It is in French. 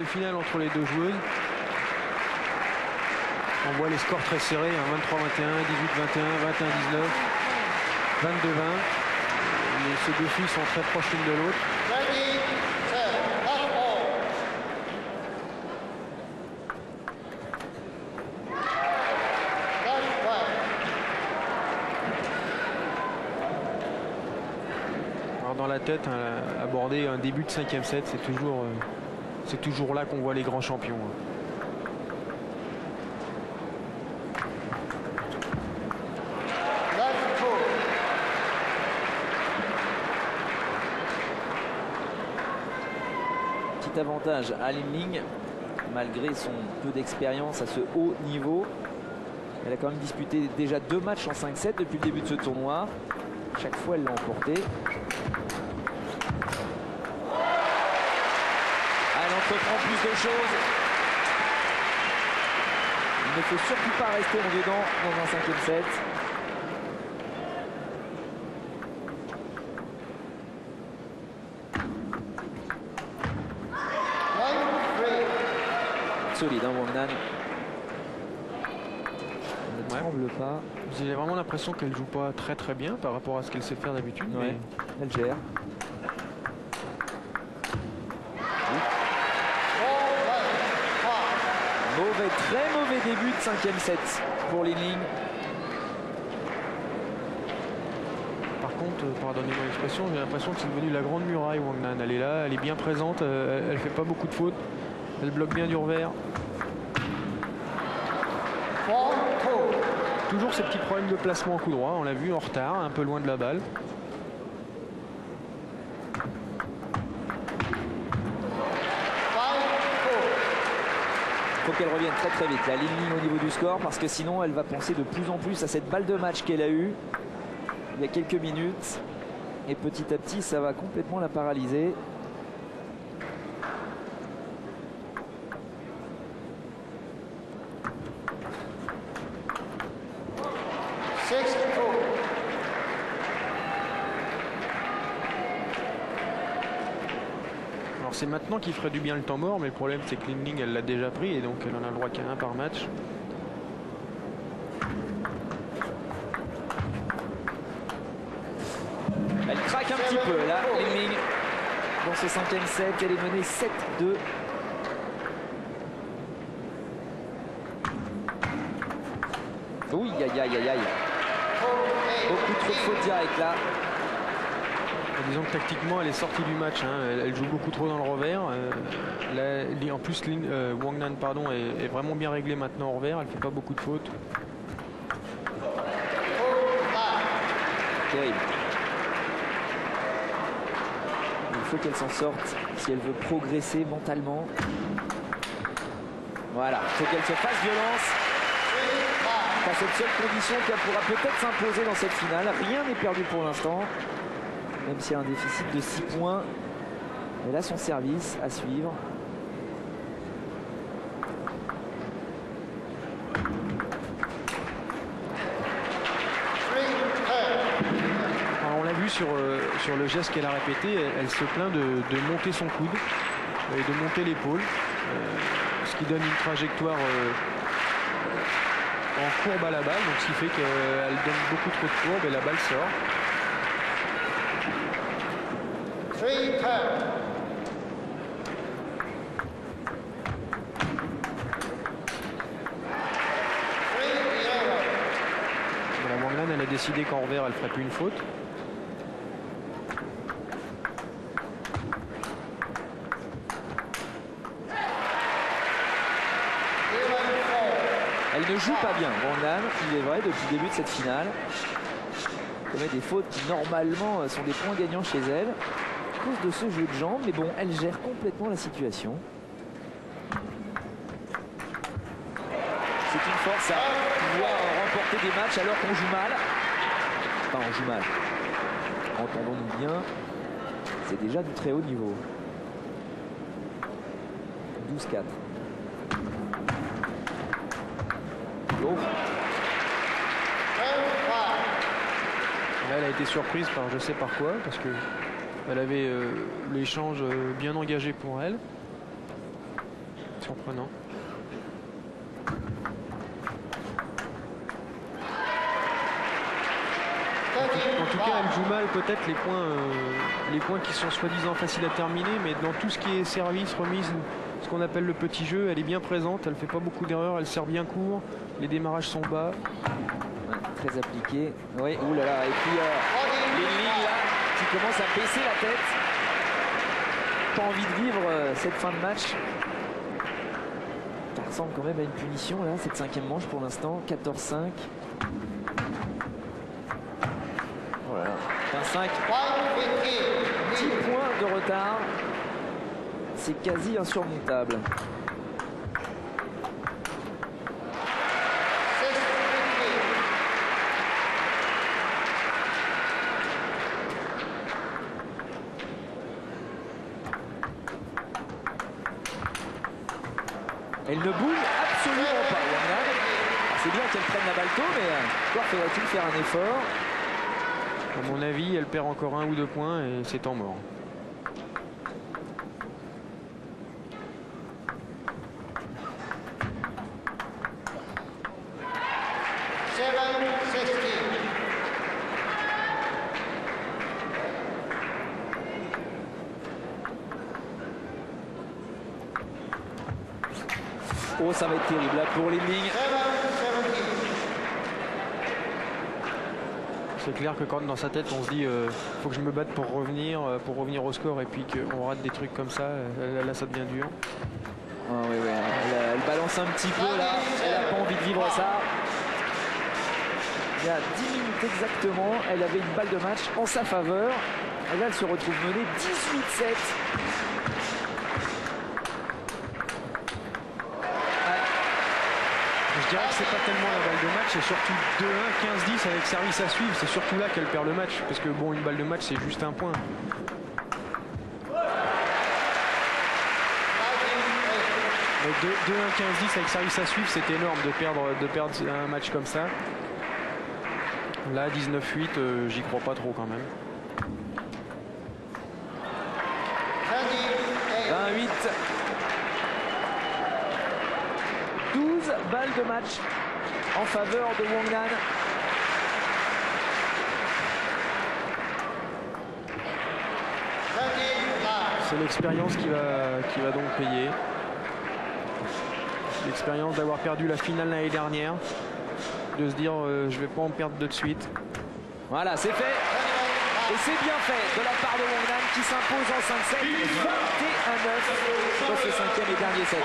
Le final entre les deux joueuses. On voit les scores très serrés, 23-21, 18-21, 21-19, 22-20. Ces deux filles sont très proches l'une de l'autre. Dans la tête, hein, aborder un début de cinquième set, c'est toujours, euh, c'est toujours là qu'on voit les grands champions. Petit avantage à Ling, malgré son peu d'expérience à ce haut niveau. Elle a quand même disputé déjà deux matchs en 5-7 depuis le début de ce tournoi. Chaque fois, elle l'a emporté. Plus de choses. Il ne faut surtout pas rester en dedans dans un cinquième set. Solide, hein, Wang Nan. Elle ne Ouais. tremble pas. J'ai vraiment l'impression qu'elle joue pas très très bien par rapport à ce qu'elle sait faire d'habitude. Ouais. mais Elle gère. Mauvais, très mauvais début de cinquième set pour Lin Ling. Par contre, euh, pardonnez-moi l'expression, j'ai l'impression que c'est devenu la grande muraille Wang Nan. Elle est là, elle est bien présente, euh, elle, elle fait pas beaucoup de fautes, elle bloque bien du revers. Toujours ces petits problèmes de placement en coup droit, on l'a vu en retard, un peu loin de la balle. Faut qu'elle revienne très très vite, la Ling au niveau du score, parce que sinon elle va penser de plus en plus à cette balle de match qu'elle a eue il y a quelques minutes. Et petit à petit, ça va complètement la paralyser. C'est maintenant qu'il ferait du bien le temps mort, mais le problème c'est que Lin Ling elle l'a déjà pris et donc elle en a le droit qu'à un par match. Elle craque un petit peu là, Lin Ling. Dans ce cinquième set, elle est menée 7-2. Oui, aïe aïe aïe aïe. Beaucoup trop de fautes directes là. Disons que tactiquement elle est sortie du match, hein. elle, joue beaucoup trop dans le revers. Euh, en plus euh, Wang Nan pardon, est, vraiment bien réglée maintenant au revers, elle fait pas beaucoup de fautes. Il faut qu'elle s'en sorte si elle veut progresser mentalement. Voilà, il faut qu'elle se fasse violence. Cette seule condition qu'elle pourra peut-être s'imposer dans cette finale. Rien n'est perdu pour l'instant. Même s'il y a un déficit de 6 points. Elle a son service à suivre. On l'a vu sur, euh, sur le geste qu'elle a répété, elle, se plaint de, de monter son coude et de monter l'épaule, euh, ce qui donne une trajectoire euh, en courbe à la balle, donc ce qui fait qu'elle donne beaucoup trop de courbe et la balle sort. Voilà, Wang Lan, elle a décidé qu'en revers, elle ferait plus une faute. Elle ne joue pas bien, Nan, il est vrai, depuis le début de cette finale. Elle commet des fautes qui normalement sont des points gagnants chez elle. À cause de ce jeu de jambes, mais bon, elle gère complètement la situation. C'est une force à pouvoir remporter des matchs alors qu'on joue mal. Enfin, on joue mal. Entendons-nous bien, c'est déjà du très haut niveau. 12-4. Oh, Là, elle a été surprise par je sais par quoi, parce que elle avait euh, l'échange euh, bien engagé pour elle. Surprenant. En tout cas, elle joue mal peut-être les points, euh, les points qui sont soi-disant faciles à terminer, mais dans tout ce qui est service, remise, ce qu'on appelle le petit jeu, elle est bien présente, elle fait pas beaucoup d'erreurs, elle sert bien court, les démarrages sont bas. Très appliqué. Oui, oulala. Et puis euh, les là qui commencent à baisser la tête. Pas envie de vivre euh, cette fin de match. Ça ressemble quand même à une punition là, cette cinquième manche pour l'instant. 14-5. Voilà. 5 10 points de retard. C'est quasi insurmontable. Elle ne bouge absolument pas, Wangnan. C'est bien qu'elle prenne la balle tôt, mais euh, encore faudrait-il faire un effort? À mon avis, elle perd encore un ou deux points et c'est en mort. Oh, ça va être terrible là pour les lignes. C'est clair que quand dans sa tête on se dit euh, faut que je me batte pour revenir, euh, pour revenir au score et puis qu'on rate des trucs comme ça, euh, là ça devient dur. Ah, oui, oui. Elle, elle, balance un petit peu là, elle n'a pas envie de vivre ça. Il y a 10 minutes exactement, elle avait une balle de match en sa faveur. Et là elle se retrouve menée 18-7. Je dirais que c'est pas tellement la balle de match, c'est surtout 2-1, 15-10 avec service à suivre. C'est surtout là qu'elle perd le match. Parce que bon, une balle de match, c'est juste un point. 2-1, 15-10 avec service à suivre, c'est énorme de perdre, de perdre un match comme ça. Là, 19-8, euh, j'y crois pas trop quand même. 28. Balles de match en faveur de Wangnan. C'est l'expérience qui va, qui va donc payer. L'expérience d'avoir perdu la finale l'année dernière. De se dire euh, je vais pas en perdre deux de suite. Voilà, c'est fait. Et c'est bien fait de la part de Wangnan qui s'impose en 5-7, 21-9 dans ce cinquième et dernier set.